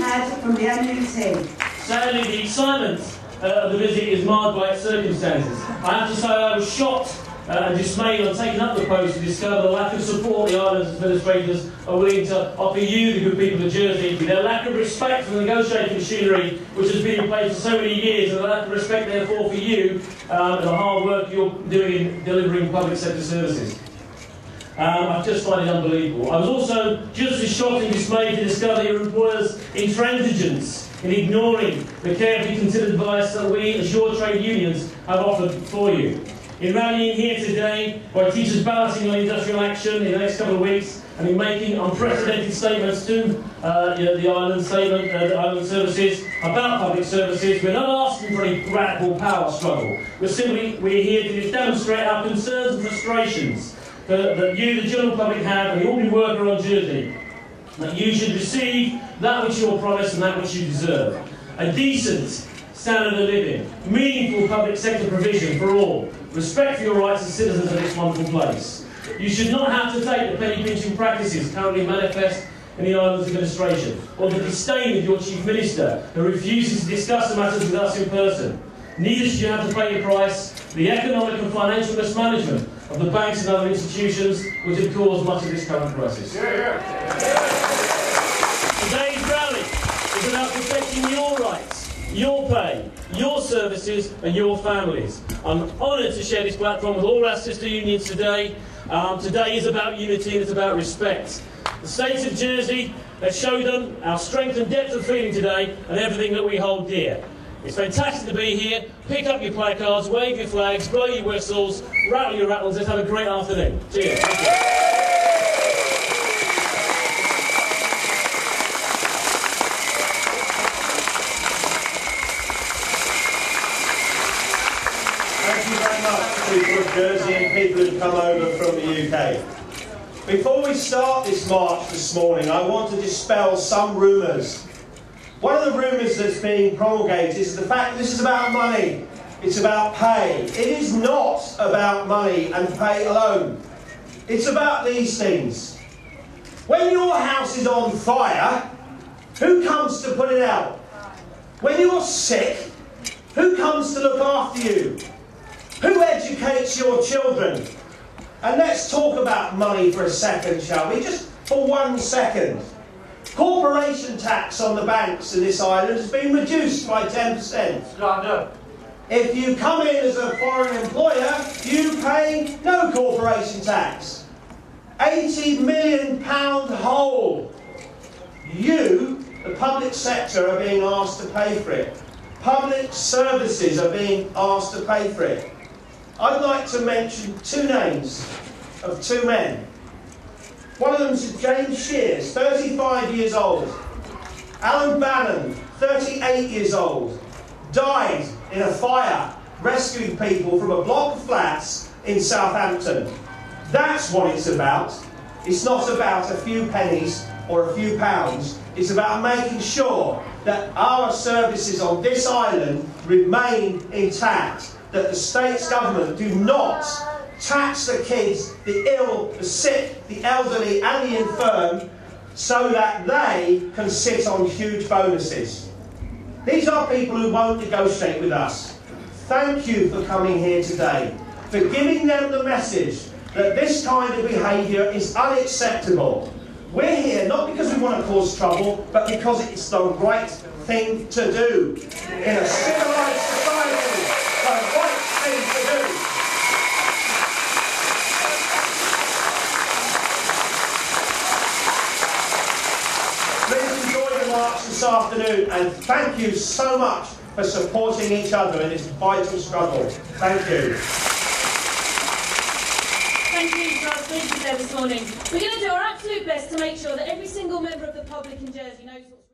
had from the NUT. Sadly, the excitement uh, of the visit is marred by its circumstances. I have to say I was shocked uh, and dismayed on taking up the post to discover the lack of support the island's administrators are willing to offer you, the good people of Jersey, their lack of respect for the negotiating machinery which has been in place for so many years, and the lack of respect, therefore, for you um, and the hard work you're doing in delivering public sector services. Um, I just find it unbelievable. I was also just as shocked and dismayed to discover your employer's intransigence in ignoring the carefully considered advice that we, as your trade unions, have offered for you. In rallying here today, by teachers balancing on industrial action in the next couple of weeks, and in making unprecedented statements to uh, you know, the island statement, uh, the island services about public services, we're not asking for any radical power struggle. We're simply we're here to demonstrate our concerns and frustrations that, that you, the general public, have, and the ordinary worker on Jersey, that you should receive that which you're promised and that which you deserve. A decent standard of living, meaningful public sector provision for all, respect for your rights as citizens of this wonderful place. You should not have to take the penny pinching practices currently manifest in the island's administration, or the disdain of your chief minister who refuses to discuss the matters with us in person. Neither should you have to pay the price the economic and financial mismanagement of the banks and other institutions which have caused much of this current crisis. Yeah, yeah. Today's rally is about protecting your rights, your pay, your services and your families. I'm honoured to share this platform with all our sister unions today. Um, today is about unity and it's about respect. The State of Jersey has shown them our strength and depth of feeling today and everything that we hold dear. It's fantastic to be here. Pick up your placards, wave your flags, blow your whistles, rattle your rattles. Let's have a great afternoon. Cheers. Thank you. Jersey and people who've come over from the UK. Before we start this march this morning, I want to dispel some rumours one of the rumours that's being promulgated is the fact that this is about money. It's about pay. It is not about money and pay alone. It's about these things. When your house is on fire, who comes to put it out? When you're sick, who comes to look after you? Who educates your children? And let's talk about money for a second, shall we? Just for one second. Corporation tax on the banks in this island has been reduced by 10%. If you come in as a foreign employer, you pay no corporation tax. 80 million pound hole. You, the public sector, are being asked to pay for it. Public services are being asked to pay for it. I'd like to mention two names of two men one of them is James Shears, 35 years old. Alan Bannon, 38 years old, died in a fire rescuing people from a block of flats in Southampton. That's what it's about. It's not about a few pennies or a few pounds. It's about making sure that our services on this island remain intact, that the state's government do not tax the kids, the ill, the sick, the elderly, and the infirm so that they can sit on huge bonuses. These are people who won't negotiate with us. Thank you for coming here today, for giving them the message that this kind of behaviour is unacceptable. We're here not because we want to cause trouble, but because it's the right thing to do. In a civilised society, the right thing to do. This afternoon and thank you so much for supporting each other in this vital struggle. Thank you. Thank you for our speakers there this morning. We're going to do our absolute best to make sure that every single member of the public in Jersey knows what's